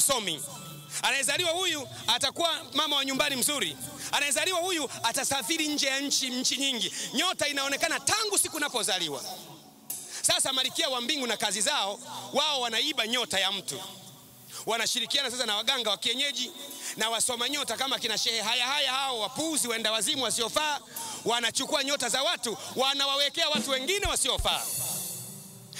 msomi. Anayezaliwa huyu atakuwa mama wa nyumbani mzuri. Anayezaliwa huyu atasafiri nje ya nchi, nchi nyingi. Nyota inaonekana tangu siku napozaliwa. Sasa malikia wa mbingu na kazi zao, wao wanaiba nyota ya mtu, wanashirikiana sasa na waganga wa kienyeji na wasoma nyota kama kina shehe haya haya, hao wapuuzi, waenda wazimu wasiofaa, wanachukua nyota za watu, wanawawekea watu wengine wasiofaa.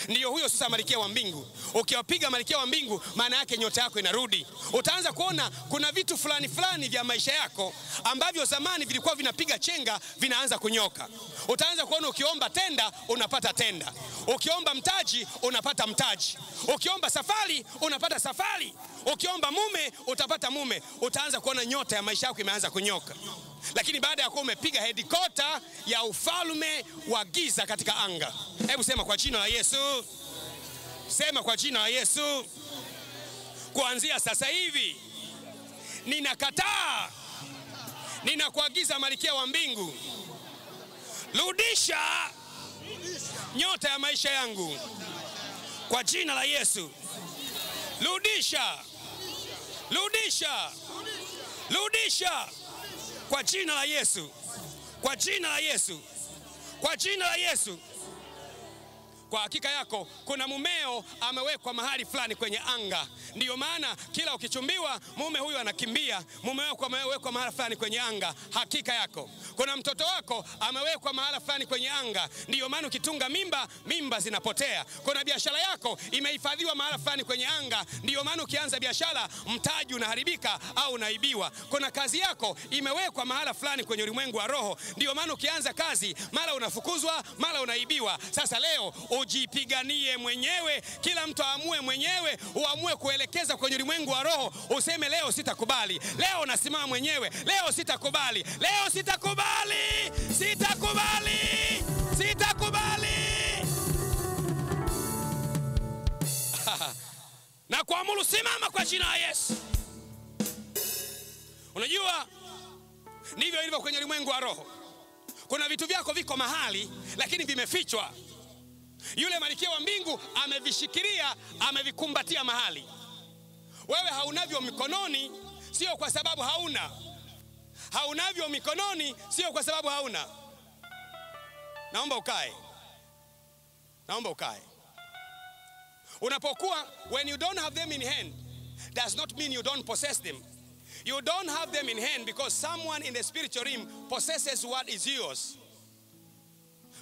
Ndiyo huyo sasa malikia wa mbingu. Ukiwapiga malikia wa mbingu, maana yake nyota yako inarudi. Utaanza kuona kuna vitu fulani fulani vya maisha yako ambavyo zamani vilikuwa vinapiga chenga, vinaanza kunyoka. Utaanza kuona ukiomba tenda unapata tenda, ukiomba mtaji unapata mtaji, ukiomba safari unapata safari, ukiomba mume utapata mume. Utaanza kuona nyota ya maisha yako imeanza kunyoka. Lakini baada ya kuwa umepiga hedikota ya ufalme wa giza katika anga, hebu sema kwa jina la Yesu, sema kwa jina la Yesu, kuanzia sasa hivi ninakataa, ninakuagiza malikia wa mbingu, rudisha nyota ya maisha yangu. Kwa jina la Yesu, rudisha, rudisha, rudisha kwa jina la Yesu, kwa jina la Yesu, kwa jina la Yesu. Kwa hakika yako kuna mumeo amewekwa mahali fulani kwenye anga. Ndiyo maana kila ukichumbiwa mume huyu anakimbia. Mume wako amewekwa mahali fulani kwenye anga. Hakika yako kuna mtoto wako amewekwa mahali fulani kwenye anga. Ndiyo maana ukitunga mimba, mimba zinapotea. Kuna biashara yako imehifadhiwa mahali fulani kwenye anga. Ndiyo maana ukianza biashara, mtaji unaharibika au unaibiwa. Kuna kazi yako imewekwa mahali fulani kwenye ulimwengu wa roho. Ndiyo maana ukianza kazi, mara unafukuzwa, mara unaibiwa. Sasa leo ujipiganie mwenyewe, kila mtu aamue mwenyewe, uamue kuelekeza kwenye ulimwengu wa roho, useme leo sitakubali, leo nasimama mwenyewe, leo sitakubali, leo sitakubali, sitakubali, sitakubali na kuamuru simama kwa jina la Yesu. Unajua ndivyo ilivyo kwenye ulimwengu wa roho. Kuna vitu vyako viko mahali, lakini vimefichwa. Yule malikia wa mbingu amevishikilia, amevikumbatia mahali. Wewe haunavyo mikononi, sio kwa sababu hauna. Haunavyo mikononi, sio kwa sababu hauna. Naomba ukae, naomba ukae. Unapokuwa, when you don't have them in hand does not mean you don't possess them. You don't have them in hand because someone in the spiritual realm possesses what is yours.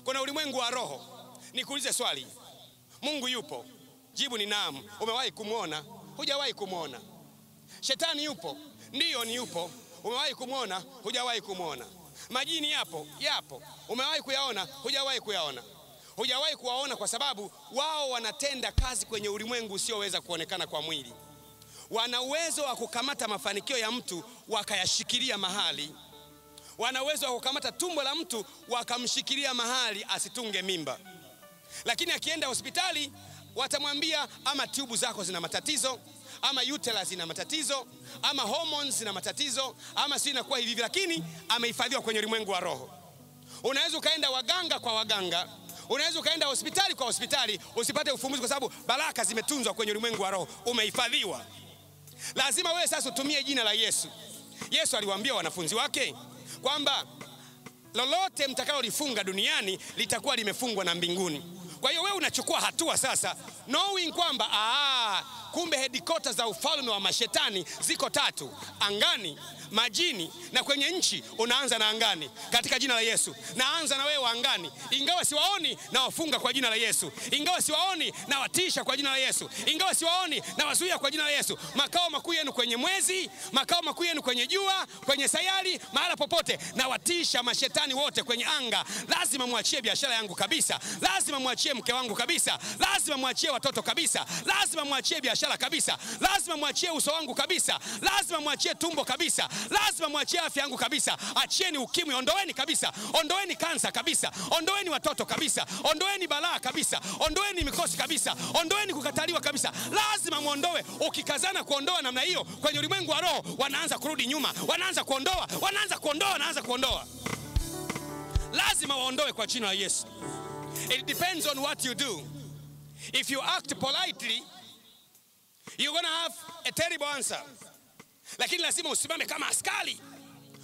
Kuna ulimwengu wa roho. Nikuulize swali, Mungu yupo? Jibu ni naam. Umewahi kumwona? Hujawahi kumwona? Shetani yupo? Ndiyo, ni yupo. Umewahi kumwona? Hujawahi kumwona? Majini yapo? Yapo. Umewahi kuyaona? Hujawahi kuyaona? Hujawahi kuwaona kwa sababu wao wanatenda kazi kwenye ulimwengu usioweza kuonekana kwa mwili. Wana uwezo wa kukamata mafanikio ya mtu wakayashikilia mahali wana uwezo wa kukamata tumbo la mtu wakamshikilia mahali asitunge mimba. Lakini akienda hospitali watamwambia ama tubu zako zina matatizo, ama uterus zina matatizo, ama hormones zina matatizo, ama si inakuwa hivi, lakini amehifadhiwa kwenye ulimwengu wa roho. Unaweza ukaenda waganga kwa waganga, unaweza ukaenda hospitali kwa hospitali, usipate ufumbuzi, kwa sababu baraka zimetunzwa kwenye ulimwengu wa roho, umehifadhiwa. Lazima wewe sasa utumie jina la Yesu. Yesu aliwaambia wanafunzi wake kwamba lolote mtakalolifunga duniani litakuwa limefungwa na mbinguni. Kwa hiyo wewe unachukua hatua sasa, knowing kwamba aa, kumbe hedikota za ufalme wa mashetani ziko tatu: angani, majini na kwenye nchi. Unaanza na angani katika jina la Yesu. Naanza na wewe angani, ingawa siwaoni na wafunga kwa jina la Yesu, ingawa siwaoni na watisha kwa jina la Yesu, ingawa siwaoni na wazuia kwa jina la Yesu. Makao makuu yenu kwenye mwezi, makao makuu yenu kwenye jua, kwenye sayari, mahala popote, na watisha mashetani wote kwenye anga. Lazima mwachie biashara yangu kabisa, lazima mwachie mke wangu kabisa, lazima mwachie watoto kabisa, lazima mwachie biashara kabisa, lazima mwachie uso wangu kabisa, lazima mwachie tumbo kabisa, lazima mwachie afya yangu kabisa. Achieni ukimwi, ondoeni kabisa, ondoeni kansa kabisa, ondoeni watoto kabisa, ondoeni balaa kabisa, ondoeni mikosi kabisa, ondoeni kukataliwa kabisa. Lazima mwondoe. Ukikazana kuondoa namna hiyo kwenye ulimwengu wa roho, wanaanza kurudi nyuma, wanaanza kuondoa, wanaanza kuondoa, wanaanza kuondoa. Lazima waondoe kwa jina la Yesu. It depends on what you do. If you act politely you're gonna have a terrible answer. Lakini lazima usimame kama askari,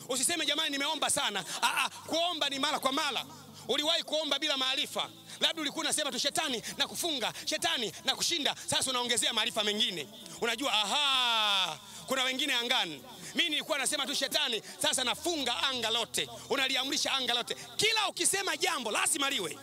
usiseme jamani, nimeomba sana. Aa, kuomba ni mara kwa mara. Uliwahi kuomba bila maarifa, labda ulikuwa unasema tu shetani na kufunga, shetani na kushinda. Sasa unaongezea maarifa mengine, unajua aha, kuna wengine angani. mi nilikuwa nasema tu shetani, sasa nafunga anga lote, unaliamrisha anga lote. Kila ukisema jambo lazima liwe